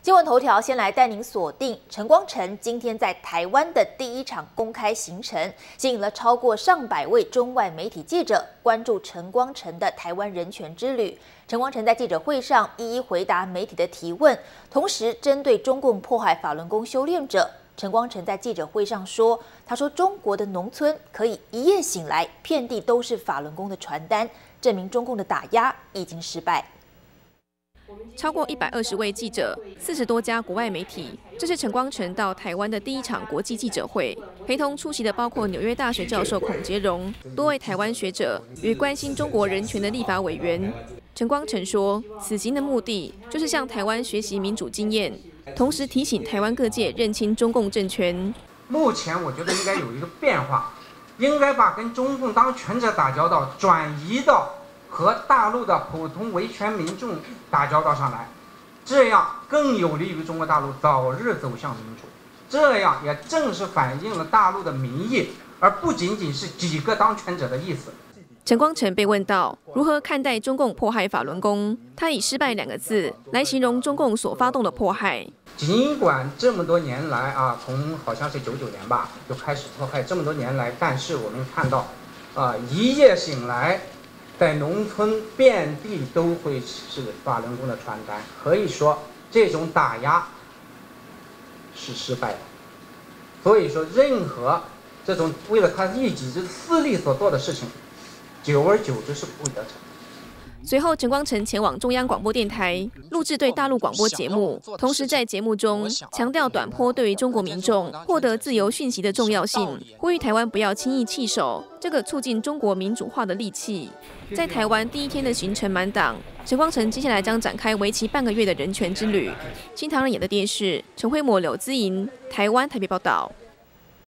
新闻头条先来带您锁定陈光诚今天在台湾的第一场公开行程，吸引了超过上百位中外媒体记者关注陈光诚的台湾人权之旅。陈光诚在记者会上一一回答媒体的提问，同时针对中共迫害法轮功修炼者，陈光诚在记者会上说：“他说中国的农村可以一夜醒来，遍地都是法轮功的传单，证明中共的打压已经失败。”超过一百二十位记者，四十多家国外媒体，这是陈光诚到台湾的第一场国际记者会。陪同出席的包括纽约大学教授孔杰荣、多位台湾学者与关心中国人权的立法委员。陈光诚说，此行的目的就是向台湾学习民主经验，同时提醒台湾各界认清中共政权。目前我觉得应该有一个变化，应该把跟中共当权者打交道转移到。和大陆的普通维权民众打交道上来，这样更有利于中国大陆早日走向民主。这样也正是反映了大陆的民意，而不仅仅是几个当权者的意思。陈光诚被问到如何看待中共迫害法轮功，他以“失败”两个字来形容中共所发动的迫害。尽管这么多年来啊，从好像是九九年吧就开始迫害，这么多年来，但是我们看到，啊，一夜醒来。在农村遍地都会是法轮功的传单，可以说这种打压是失败的。所以说，任何这种为了他一己之私利所做的事情，久而久之是不会得逞的。随后，陈光诚前往中央广播电台录制对大陆广播节目，同时在节目中强调短波对于中国民众获得自由讯息的重要性，呼吁台湾不要轻易弃守这个促进中国民主化的利器。在台湾第一天的行程满档，陈光诚接下来将展开为期半个月的人权之旅。新唐人演的电视，陈辉模、刘姿莹，台湾台北报道。